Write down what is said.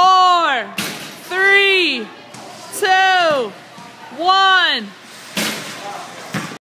four, three, two,